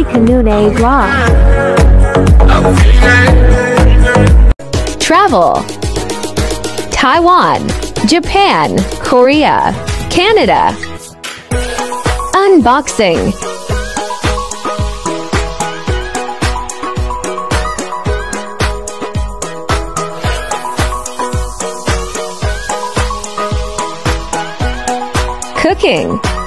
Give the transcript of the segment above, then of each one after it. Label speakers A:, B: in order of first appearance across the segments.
A: Hyundai Kanune. Travel Taiwan, Japan, Korea, Canada. Unboxing Cooking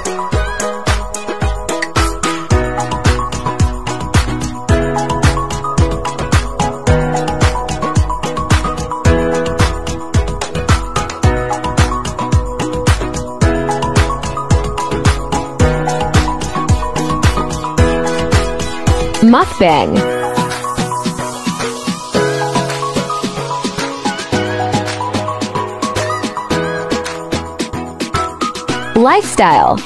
A: Mukbang. Lifestyle.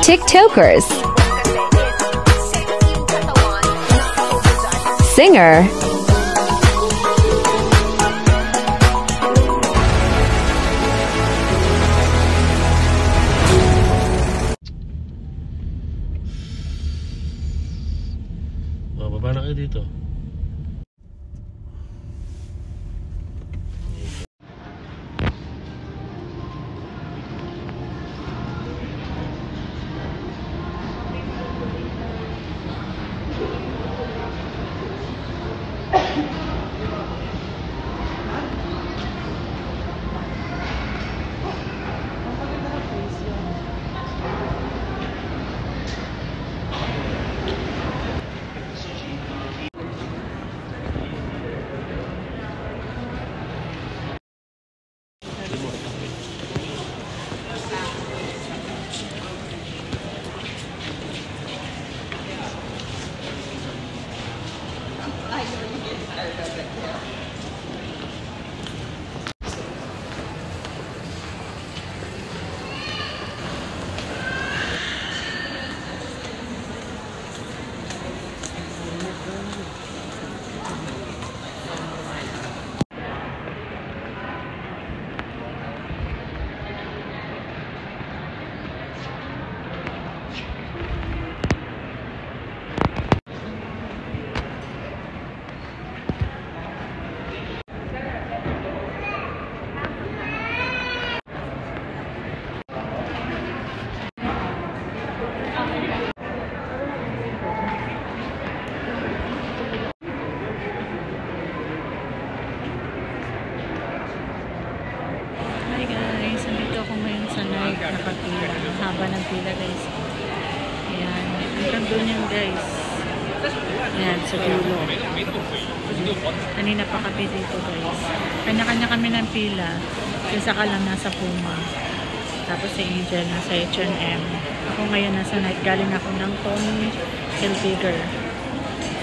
A: TikTokers. Singer
B: Baba
C: Charakter weg. Haba ng pila guys. Ayan, hanggang doon yan guys. Ayan, sa dulo. Kanina pa kami dito guys. Kanya-kanya kami ng pila. Isa ka lang nasa Puma. Tapos si Angel nasa H&M. Ako ngayon nasa night. Galing ako ng Tommy Hilfiger.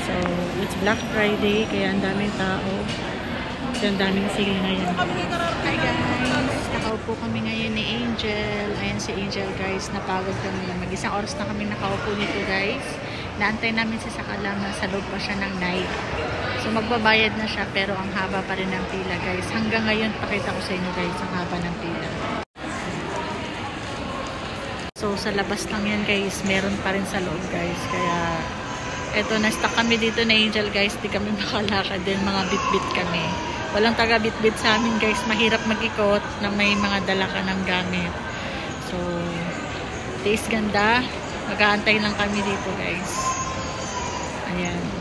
C: So, it's Black Friday kaya ang daming tao. Ang daming sale ngayon. Hi guys! Nakaupo kami ngayon ni Angel. Si Angel guys. Napagod kami na. Mag-isang oras na kami nakaupo nito guys. Naantay namin si Sakalam na sa loob pa siya ng night. So magbabayad na siya pero ang haba pa rin ng pila guys. Hanggang ngayon pakita ko sa inyo guys ang haba ng pila. So sa labas lang yan guys. Meron pa rin sa loob guys. Kaya eto na-stuck kami dito na Angel guys. Di kami makalakad din. Mga bit-bit kami. Walang taga bit-bit sa amin guys. Mahirap mag-ikot na may mga dala ka ng gamit. So, taste ganda. Mag-aantay lang kami dito guys. Ayan.